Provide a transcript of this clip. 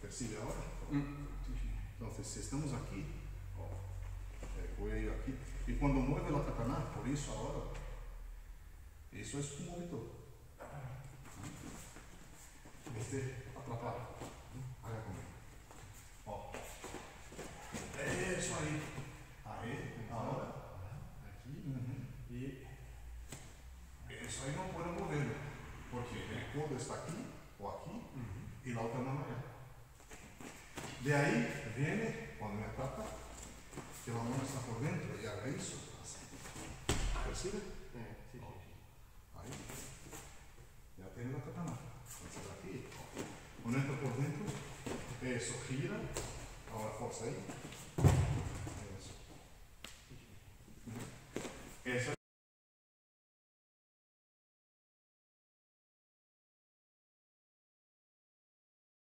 ¿Percibe ahora? Entonces, si estamos aquí, ó, eh, voy a ir aquí, y cuando mueve la katana, por eso ahora, eso es un movimiento. Este atrapado. Haga conmigo. Ó. Eso ahí. Ahí, ahora. Aqui. Uhum. E Eso ahí no puedo moverlo, porque el codo está aquí o aquí y la otra mano acá. De ahí viene, pone la tapa, que la mano está por dentro, ya la hizo. ¿Percibe? Eh, sí, sí. Ahí. Ya tiene la katana. aquí. Uno entra por dentro, eso gira, ahora forza ahí.